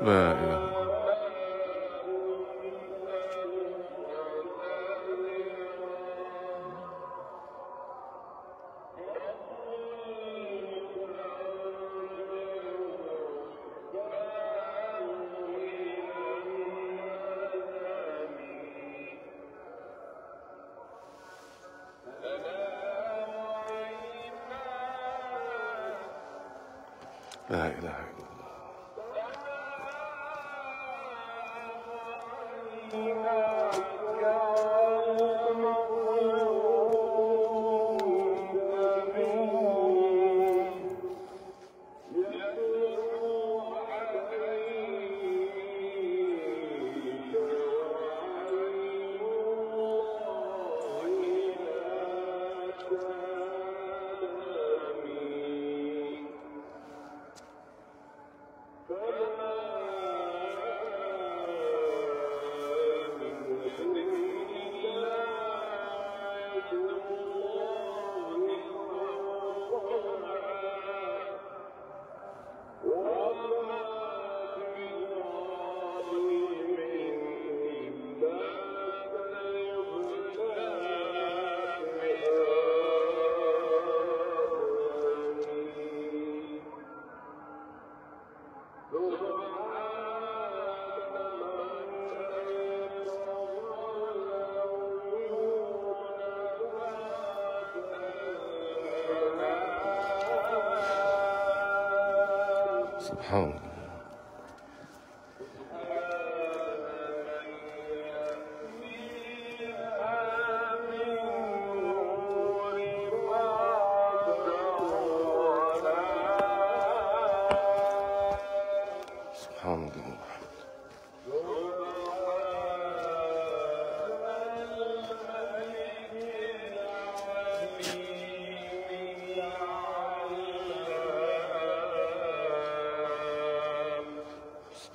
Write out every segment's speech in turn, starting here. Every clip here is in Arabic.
لا إله. لا إله إلا الله. سبحان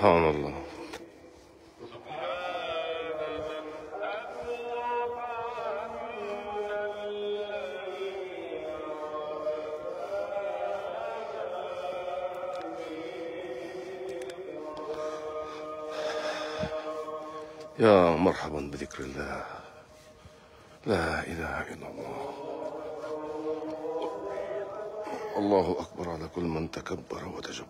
سبحان الله. يا مرحبا بذكر الله. لا إله إلا الله. الله أكبر على كل من تكبر وتجبر.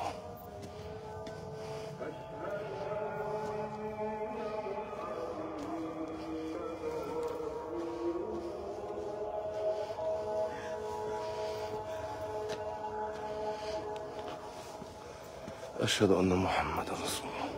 أشهد أن محمد رسول الله.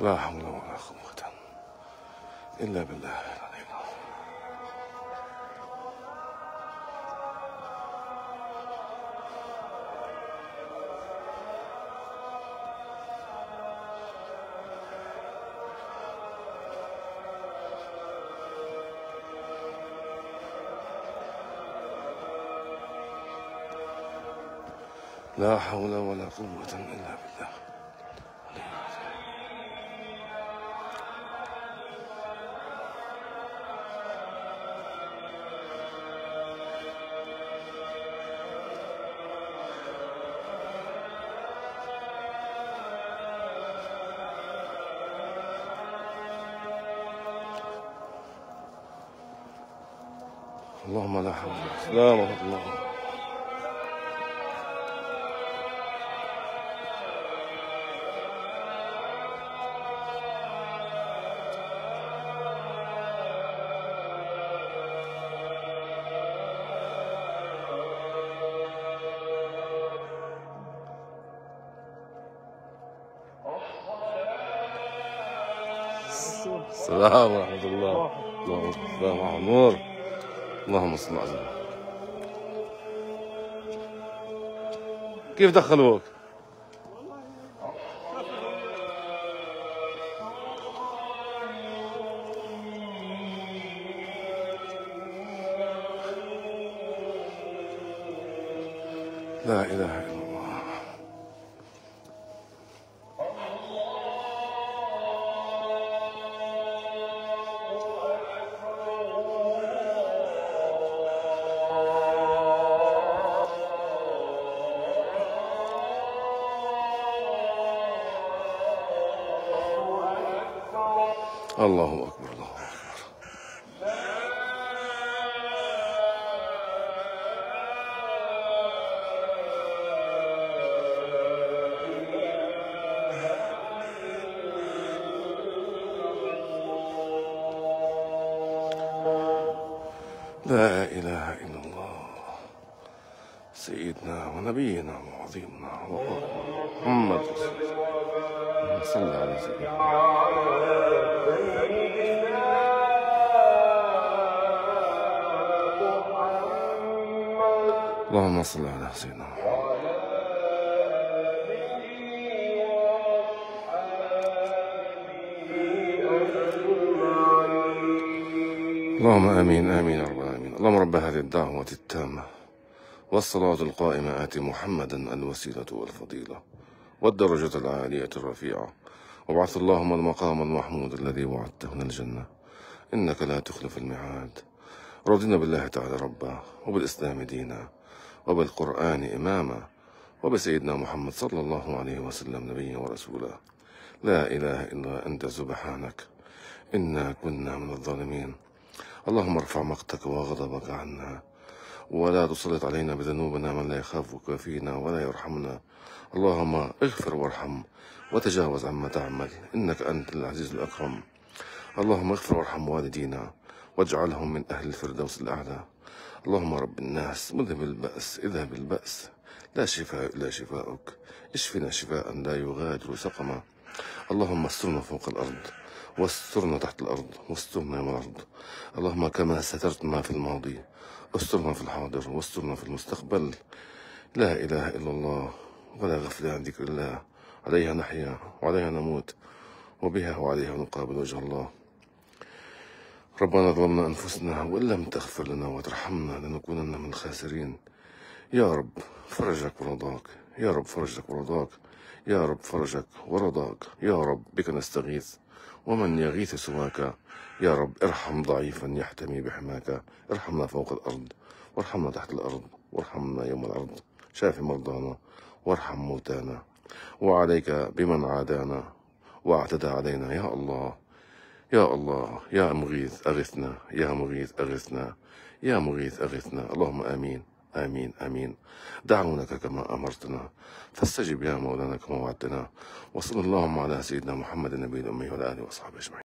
لا حول ولا قوة إلا بالله العلي العظيم. لا حول ولا قوة إلا بالله. اللهم لا حول ولا سلام ورحمة الله السلام ورحمة الله. اللهم السلام النور اللهم صل على النبي كيف دخلوك؟ لا إله إلا الله الله أكبر الله أكبر. لا إله إلا الله. سيدنا ونبينا وعظيمنا محمد رسول الله. صلى على سيدنا اللهم صل على سيدنا اللهم آمين آمين يا رب العالمين. اللهم رب هذه الدعوة التامة والصلاة القائمة ات محمدا الوسيلة والفضيلة والدرجة العالية الرفيعة. وابعث اللهم المقام المحمود الذي وعدته من الجنة. إنك لا تخلف الميعاد. رضينا بالله تعالى ربا وبالإسلام دينا وبالقرآن إماما وبسيدنا محمد صلى الله عليه وسلم نبيا ورسولا. لا إله إلا أنت سبحانك. إنا كنا من الظالمين. اللهم ارفع مقتك وغضبك عنا. ولا تسلط علينا بذنوبنا من لا يخافك فينا ولا يرحمنا. اللهم اغفر وارحم وتجاوز عما تعمل. إنك أنت العزيز الأكرم. اللهم اغفر وارحم والدينا واجعلهم من أهل الفردوس الأعلى. اللهم رب الناس مذهب البأس اذهب البأس. لا شفاء الا شفاؤك اشفنا شفاء لا يغادر سقما. اللهم استرنا فوق الأرض. واسترنا تحت الأرض واسترنا يوم الأرض. اللهم كما سترتنا في الماضي استرنا في الحاضر واسترنا في المستقبل. لا إله إلا الله ولا غفلة عن ذكر الله. عليها نحيا وعليها نموت وبها وعليها نقابل وجه الله. ربنا ظلمنا أنفسنا وإن لم تغفر لنا وترحمنا لنكونن من الخاسرين. يا رب فرجك ورضاك يا رب فرجك ورضاك يا رب فرجك ورضاك. يا رب بك نستغيث. ومن يغيث سواك يا رب ارحم ضعيفا يحتمي بحماك. ارحمنا فوق الأرض وارحمنا تحت الأرض وارحمنا يوم الأرض شافي مرضانا وارحم موتانا. وعليك بمن عادانا واعتدى علينا. يا الله يا الله يا مغيث أغثنا يا مغيث أغثنا يا مغيث أغثنا. اللهم آمين. آمين آمين. دعونك كما أمرتنا. فاستجب يا مولانا كما وعدتنا. وصلى اللهم على سيدنا محمد النبي الأمي وعلى آله وصحبه أجمعين.